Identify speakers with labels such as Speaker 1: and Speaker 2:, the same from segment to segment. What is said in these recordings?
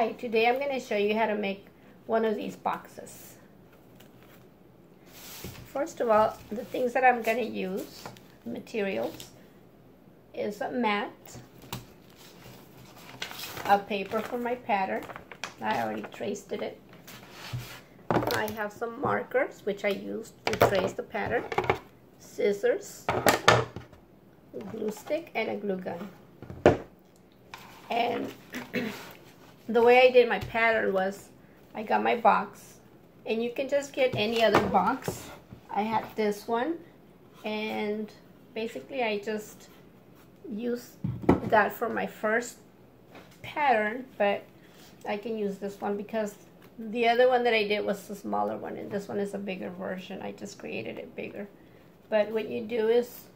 Speaker 1: Hi, today I'm going to show you how to make one of these boxes. First of all, the things that I'm going to use, materials, is a mat, a paper for my pattern, I already traced it. I have some markers, which I used to trace the pattern, scissors, glue stick, and a glue gun. And the way I did my pattern was I got my box and you can just get any other box. I had this one and basically I just used that for my first pattern but I can use this one because the other one that I did was the smaller one and this one is a bigger version. I just created it bigger. But what you do is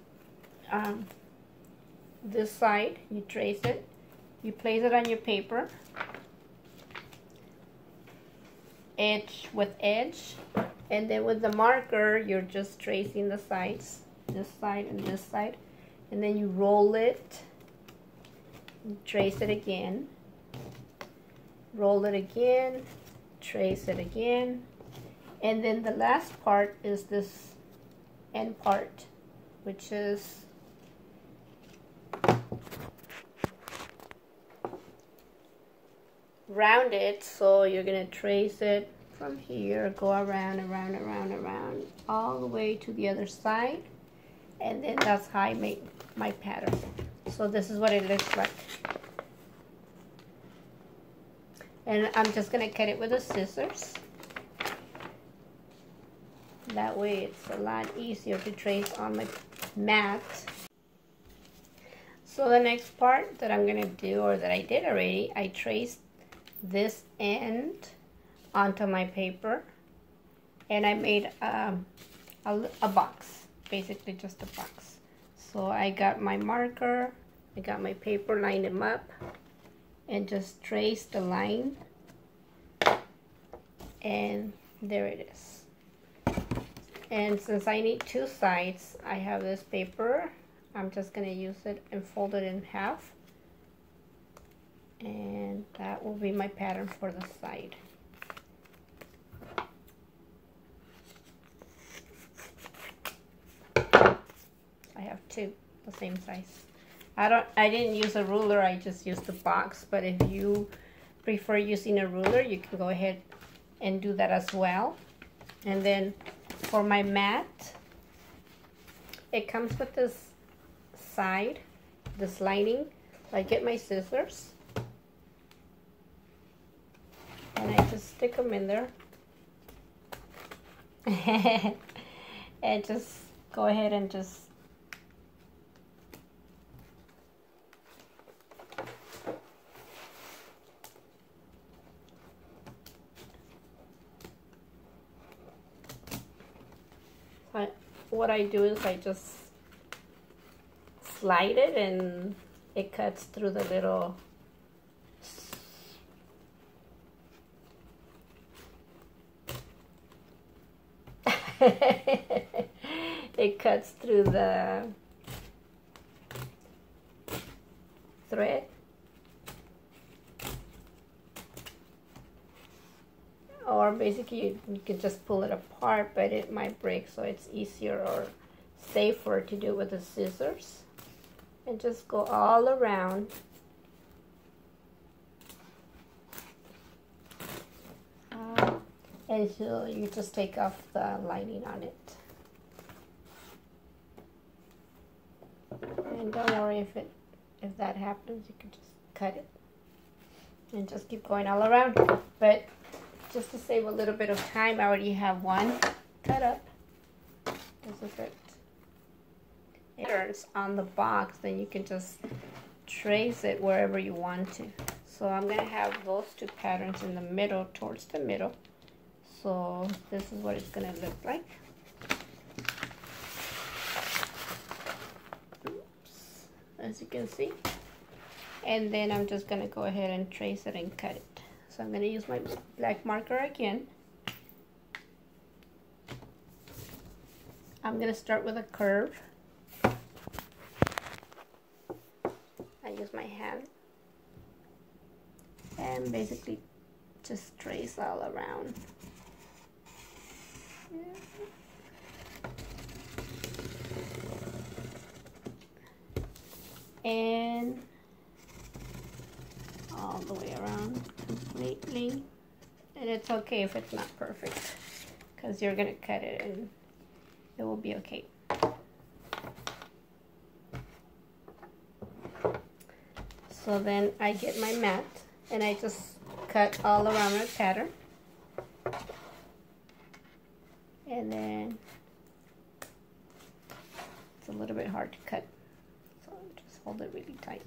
Speaker 1: um, this side, you trace it, you place it on your paper edge with edge and then with the marker you're just tracing the sides this side and this side and then you roll it trace it again roll it again trace it again and then the last part is this end part which is rounded so you're gonna trace it from here go around around around around all the way to the other side and then that's how I make my pattern. So this is what it looks like. And I'm just gonna cut it with the scissors. That way it's a lot easier to trace on my mat. So the next part that I'm gonna do or that I did already I traced this end onto my paper and I made um, a, a box basically just a box. So I got my marker I got my paper lined them up and just trace the line and there it is. And since I need two sides I have this paper. I'm just gonna use it and fold it in half and that will be my pattern for the side. I have two the same size. I don't I didn't use a ruler, I just used the box, but if you prefer using a ruler, you can go ahead and do that as well. And then for my mat, it comes with this side, this lining. I get my scissors and I just stick them in there. And just go ahead and just what I do is I just slide it and it cuts through the little it cuts through the thread. Or basically you, can just pull it apart but it might break so it's easier or safer to do with the scissors. And just go all around and so you just take off the lining on it. And don't worry if it if that happens you can just cut it and just keep going all around. But just to save a little bit of time I already have one cut up. This is it turns on the box then you can just trace it wherever you want to. So I'm gonna have those two patterns in the middle towards the middle so this is what it's going to look like. Oops, as you can see. And then I'm just going to go ahead and trace it and cut it. So I'm going to use my black marker again. I'm going to start with a curve. I use my hand. And basically just trace all around. And all the way around completely. And it's okay if it's not perfect because you're going to cut it and it will be okay. So then I get my mat and I just cut all around my pattern. And then it's a little bit hard to cut. Hold it really tight.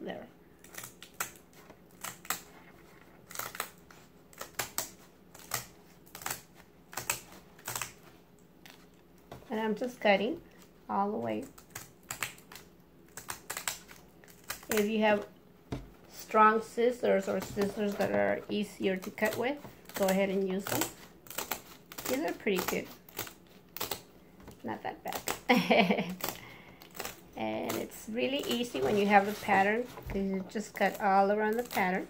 Speaker 1: There. And I'm just cutting all the way If you have strong scissors or scissors that are easier to cut with, go ahead and use them. These are pretty good. Not that bad. and it's really easy when you have the pattern because you just cut all around the pattern.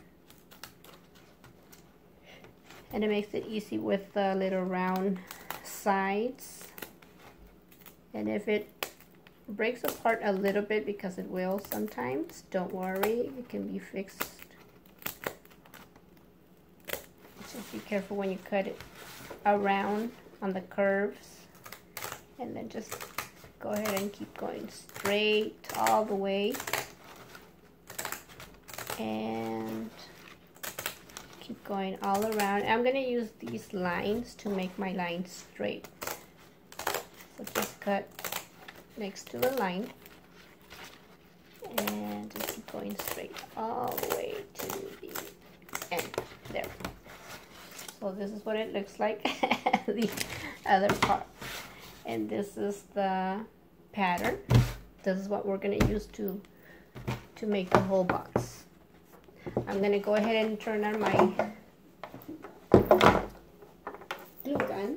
Speaker 1: And it makes it easy with the little round sides. And if it breaks apart a little bit because it will sometimes. Don't worry, it can be fixed. Just be careful when you cut it around on the curves. And then just go ahead and keep going straight all the way. And keep going all around. I'm going to use these lines to make my lines straight. So just cut next to the line and just keep going straight all the way to the end there so this is what it looks like the other part and this is the pattern. This is what we're going to use to to make the whole box. I'm going to go ahead and turn on my glue gun.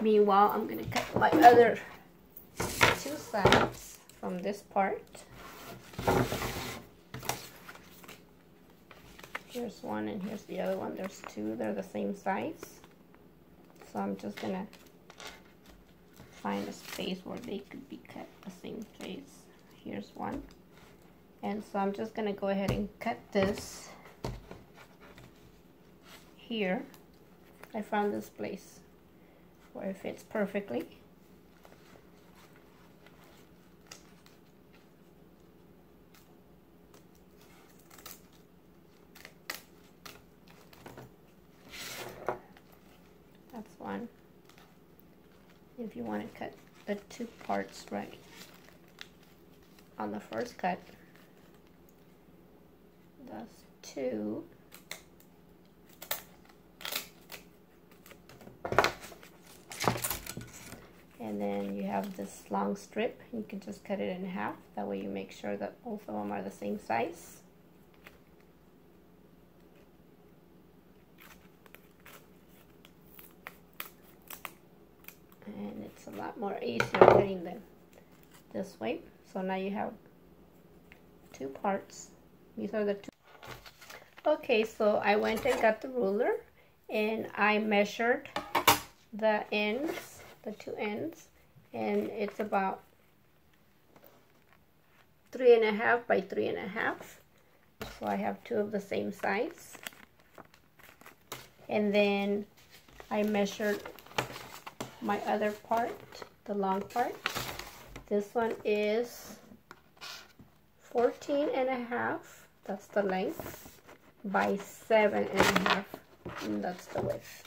Speaker 1: Meanwhile, I'm going to cut my other two sides from this part. Here's one and here's the other one. There's two. They're the same size. So I'm just going to find a space where they could be cut the same place. Here's one. And so I'm just going to go ahead and cut this here. I found this place where it fits perfectly. That's one. If you want to cut the two parts right on the first cut, that's two. and then you have this long strip. You can just cut it in half. That way you make sure that both of them are the same size and it's a more easier cutting them. This way. So now you have two parts. These are the two. Okay so I went and got the ruler and I measured the ends the two ends and it's about three and a half by three and a half. So I have two of the same size. And then I measured my other part the long part. This one is 14 and a half. That's the length. By seven and a half. And that's the width.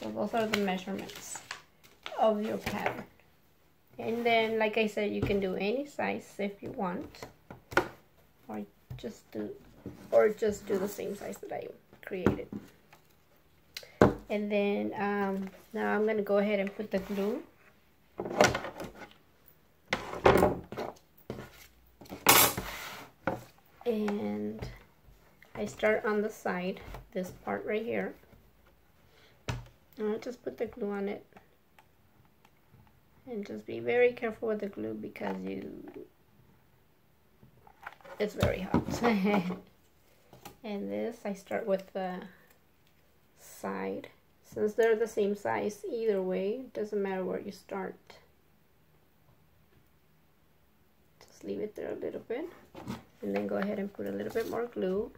Speaker 1: So those are the measurements of your pattern. And then like I said you can do any size if you want. Or just do or just do the same size that I created. And then um, now I'm gonna go ahead and put the glue and I start on the side this part right here. And I'll just put the glue on it. And just be very careful with the glue because you it's very hot. And this I start with the side since they're the same size either way doesn't matter where you start. Just leave it there a little bit and then go ahead and put a little bit more glue.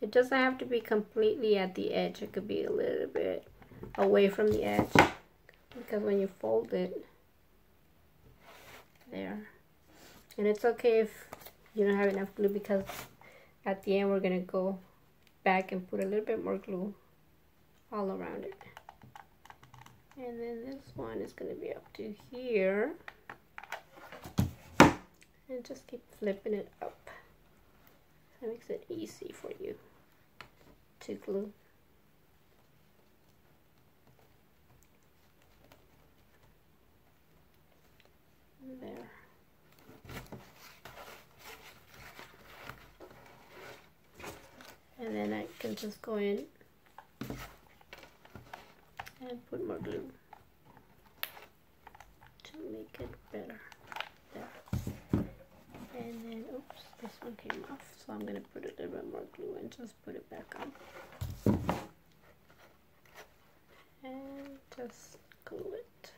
Speaker 1: It doesn't have to be completely at the edge it could be a little bit away from the edge because when you fold it there. And it's okay if you don't have enough glue because at the end we're gonna go back and put a little bit more glue all around it. And then this one is going to be up to here. And just keep flipping it up. That makes it easy for you to glue. There. And then I can just go in and put more glue to make it better. There. And then oops this one came off so I'm gonna put a little bit more glue and just put it back on. And just glue it.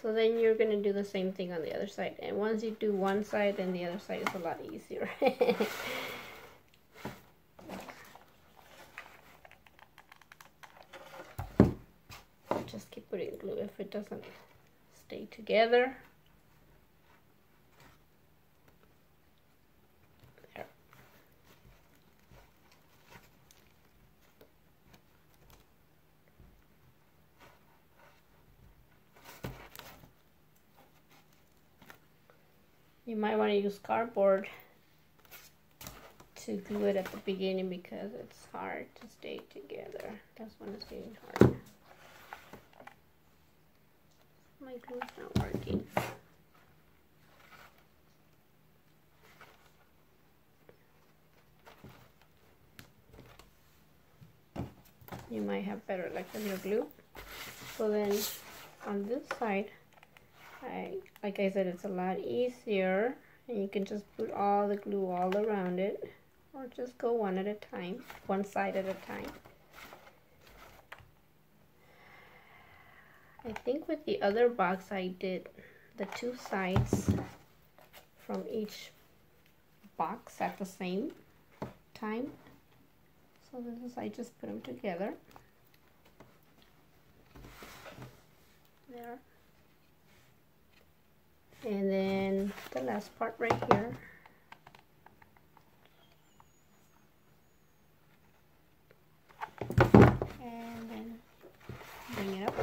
Speaker 1: So then you're gonna do the same thing on the other side. And once you do one side then the other side is a lot easier just keep putting glue if it doesn't stay together. There. You might want to use cardboard to glue it at the beginning because it's hard to stay together. That's when it's getting hard. My glue's not working. You might have better luck with your glue. So then on this side, I like I said, it's a lot easier. And you can just put all the glue all around it. Or just go one at a time, one side at a time. I think with the other box I did the two sides from each box at the same time. So this is, I just put them together. There. And then the last part right here. And then bring it up.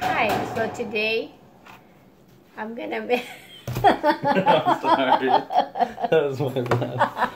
Speaker 1: Hi, so today I'm gonna be.
Speaker 2: I'm sorry. That was my bad.